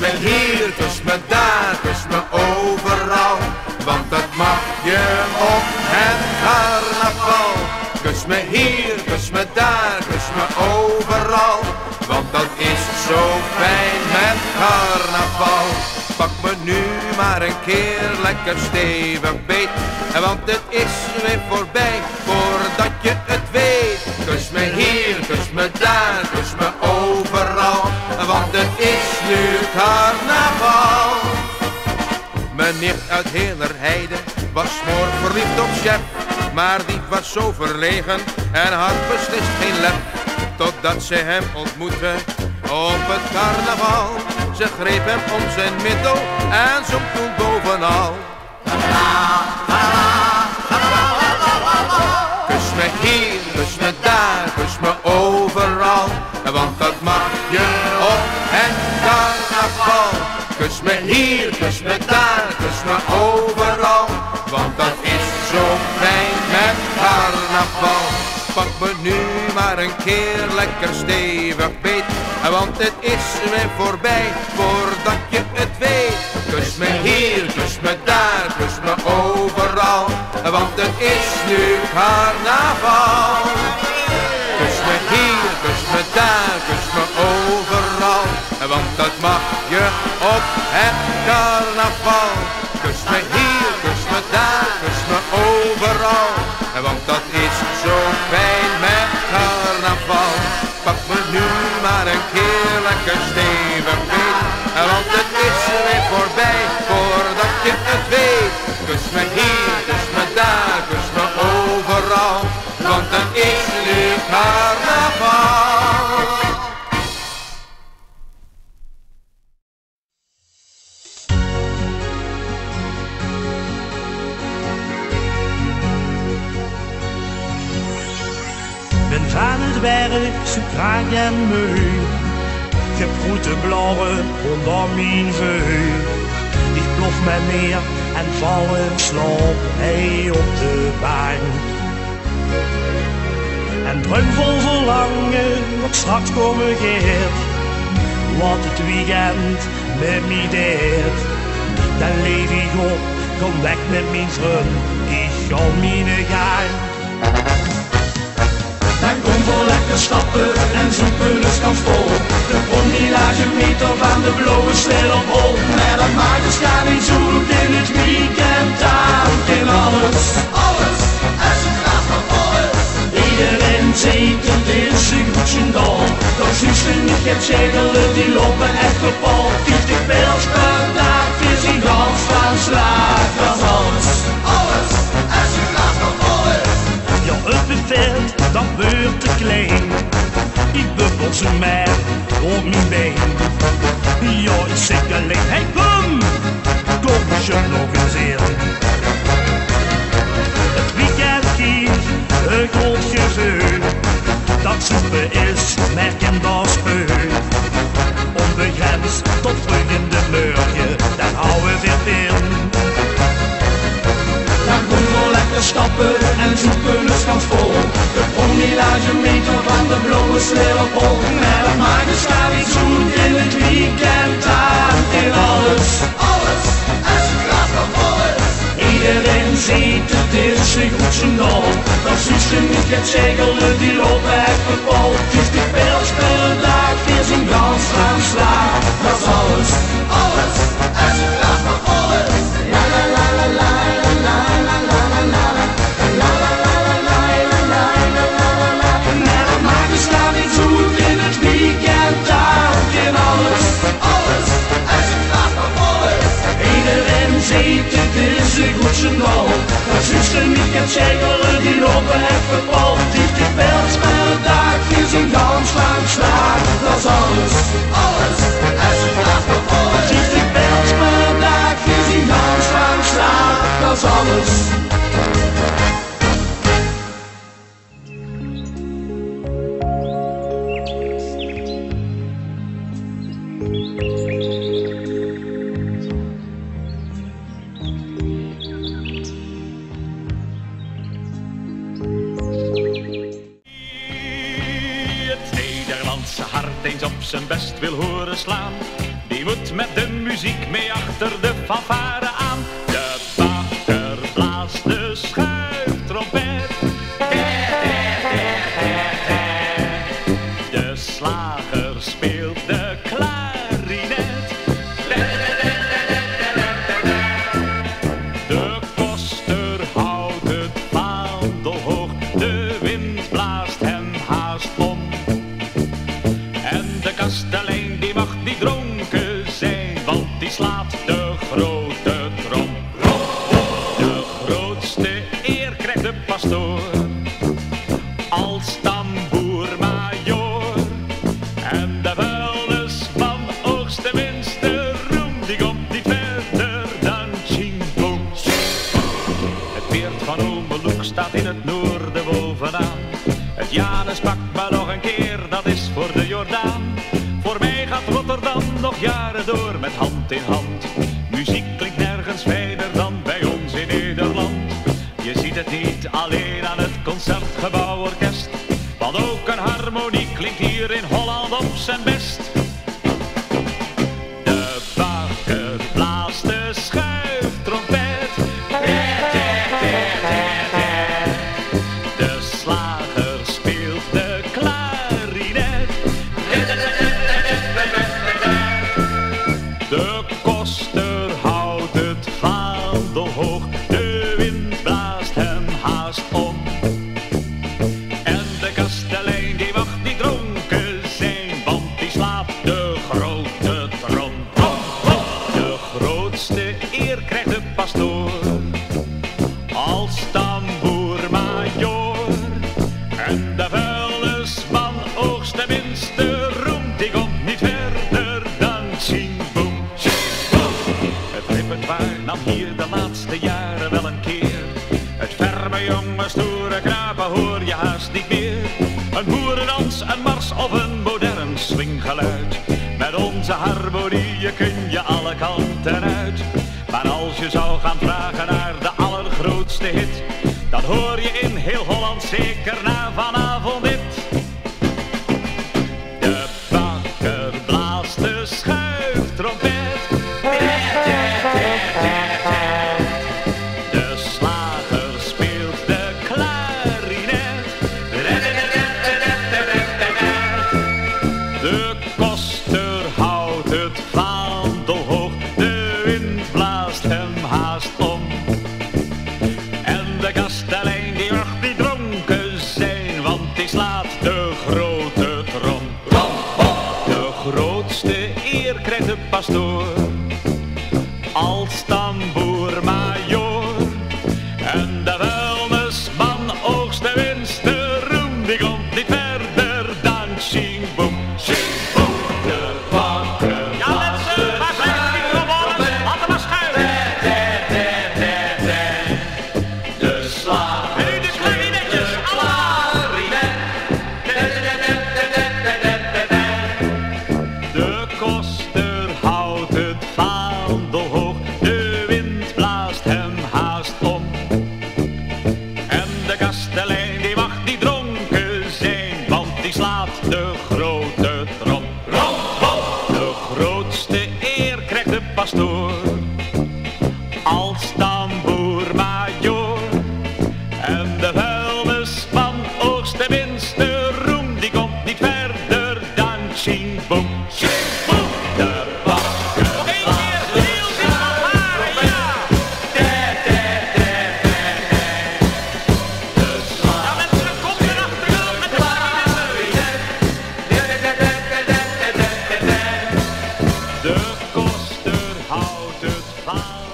me hier, kus me daar, kus me overal. Want dat mag je op het carnaval. Kus me hier, kus me daar, kus me overal. Want dat is zo fijn met carnaval. Pak me nu maar een keer lekker stevig beet. Want het is weer voorbij voordat je het weet. Kus me hier, kus me daar, kus me Meneer uit Heelerheide was smoor verliefd op chef. Maar die was zo verlegen en had beslist geen lef. Totdat ze hem ontmoette op het carnaval. Ze greep hem om zijn middel en zong toen bovenal. Kus me hier, kus me daar, kus me overal. Want dat mag je op het carnaval. Kus me hier, kus me daar, kus me overal. Want dat is zo fijn met carnaval. Pak me nu maar een keer lekker stevig beet. Want het is weer voorbij voordat je het weet. Kus me hier, kus me daar, kus me overal. Want het is nu carnaval. Het carnaval. Kus me hier, kus me daar, kus me overal. Want dat is zo fijn met carnaval. Pak me nu maar een keer lekker stevig beet. Want het is weer voorbij voordat je het weet. Kus me hier, kus me daar, van het werk, zo kraak en meu. Ik heb grote blauwen onder mijn veu. Ik plof me neer en val in slaap, hey op de bank. En droom vol verlangen, wat straks komen gaat. Wat het weekend met me deed. Dan leef ik op, kom weg met mijn vriend, ik ga mijn gang. stappen en zoeken vol. De ponylage meet op aan de blauwe stil op hol. Met dat magisch gaan zo in het weekend out in alles. Alles, het graag van alles. Iedereen zeker. Ja, ik zeg alleen, hey kom, je nog eens in. Het weekend kies, een groot gezeun. Dat zoeken is, merken dat speur. Onbegrensd tot volgende morgen, argumenten van de on the op, little Maar Met een iets zoet in het weekend aan in alles. Alles en ze gaat van alles. Iedereen ziet het is een goed signaal. Dat is ze niet het zegelen, die lopen echt bepol. Dus die pijl spelen daar is een gans gaan slaan Dat is alles, alles. wat jij willen, die lopen even zijn best wil horen slaan. Die moet met de muziek mee achter de fanfare als tamboer-major. En de vuilnisman oogst de minste roem, die komt niet verder dan. Het weert van Omeloek staat in het noorden bovenaan. Het Janus pakt maar nog een keer, dat is voor de Jordaan. Voor mij gaat Rotterdam nog jaren door met hand in hand. Best. De bakker blaast de schuiftrompet. De slager speelt de klarinet. De koster houdt het vaandel hoog. Een boerendans, een mars of een modern swinggeluid. Met onze harmonieën kun je alle kanten uit. Maar als je zou gaan vragen naar de allergrootste hit, dan hoor je in heel Holland zeker na vanavond dit. De bakker blaast de schuiftrompet. Wind blaast die slaat de 来